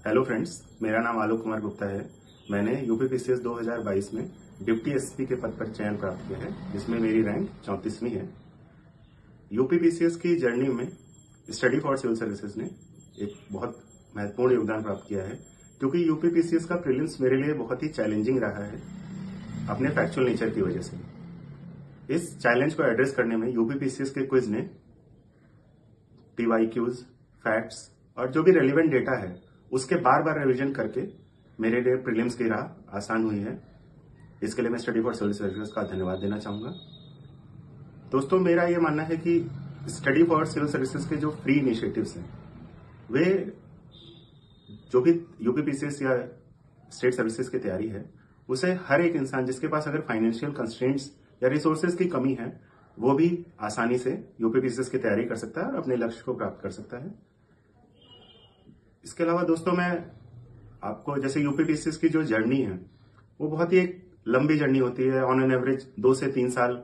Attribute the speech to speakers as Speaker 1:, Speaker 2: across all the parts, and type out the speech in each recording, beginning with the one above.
Speaker 1: Hello friends मेरा नाम आलोक कुमार गुप्ता है। मैंने यूपी पीसीएस 2022 में डिप्टी एसपी के पद पर चयन प्राप्त किया है, जिसमें मेरी रैंक चौंतीसवीं है। यूपी पीसीएस की जर्नी में स्टडी फॉर सिविल सर्विसेज़ ने एक बहुत महत्वपूर्ण योगदान प्राप्त किया है, क्योंकि यूपी पीसीएस का प्रीलिम्स मेरे लिए बहुत ही चैलेंजिंग रहा है, अपने फैक्चुअल नेचर की वजह से। इस चैलेंज को एड्रेस करने में यूपी पीसीएस के क्विज ने टीवाई क्यूज फैक्ट्स और जो भी रेलिवेंट डेटा है उसके बार बार रिविजन करके मेरे लिए प्रीलिम्स की राह आसान हुई है। इसके लिए मैं स्टडी फॉर सिविल सर्विसेज़ का धन्यवाद देना चाहूँगा। दोस्तों, मेरा ये मानना है कि स्टडी फॉर सिविल सर्विसेज़ के जो फ्री इनिशिएटिव्स हैं, वे जो भी यूपी पीसीएस या स्टेट सर्विसेज़ की तैयारी है, उसे हर एक इंसान जिसके पास अगर फाइनेंशियल कंस्ट्रेंट्स या रिसोर्सेज की कमी है, वो भी आसानी से यूपी पीसीएस की तैयारी कर सकता है और अपने लक्ष्य को प्राप्त कर सकता है। इसके अलावा दोस्तों मैं आपको जैसे यूपी पीसीएस की जो जर्नी है, वो बहुत ही एक लंबी जर्नी होती है। ऑन एन एवरेज दो से तीन साल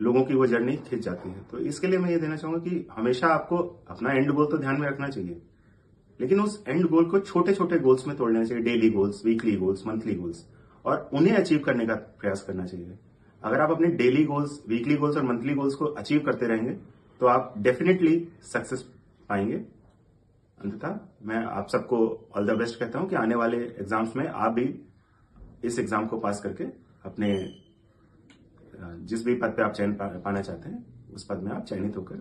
Speaker 1: लोगों की वो जर्नी खिंच जाती है। तो इसके लिए मैं ये देना चाहूँगा कि हमेशा आपको अपना एंड गोल तो ध्यान में रखना चाहिए। लेकिन उस एंड गोल को छोटे छोटे गोल्स में तोड़ना चाहिए। Daily goals weekly goals monthly goals और उन्हें अचीव करने का प्रयास करना चाहिए। अगर आप अपने डेली गोल्स वीकली गोल्स और मंथली गोल्स को अचीव करते रहेंगे तो आप डेफिनेटली सक्सेस पाएँगे। अंततः मैं आप सबको ऑल द बेस्ट कहता हूँ कि आने वाले एग्ज़ाम्स में आप भी इस एग्ज़ाम को पास करके अपने जिस भी पद पे आप चयन पाना चाहते हैं, उस पद में आप चयनित होकर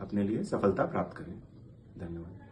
Speaker 1: अपने लिए सफलता प्राप्त करें। धन्यवाद।